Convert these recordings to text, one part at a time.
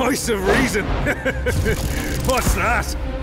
Voice of reason. What's that?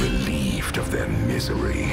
Relieved of their misery.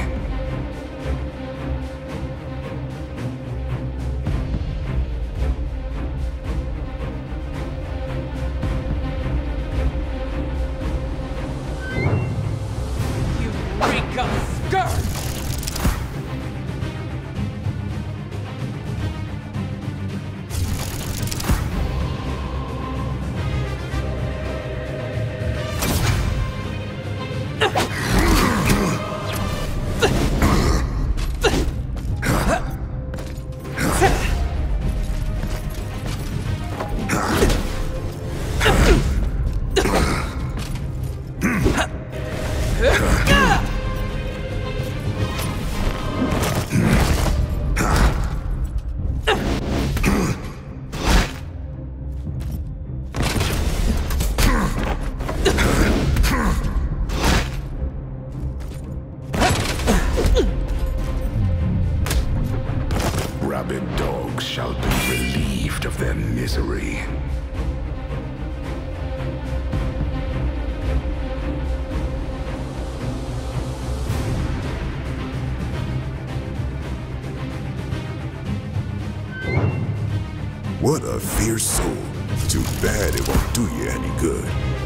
Rabid dogs shall be relieved of their misery. What a fierce soul. Too bad it won't do you any good.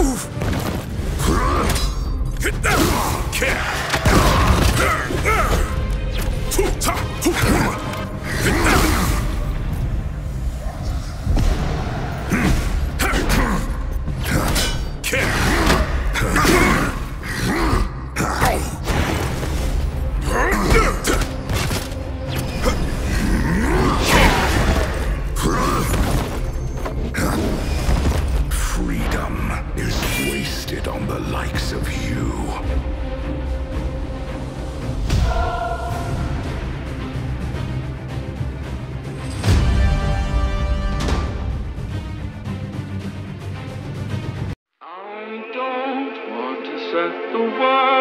Oof. come is wasted on the likes of you. I don't want to set the world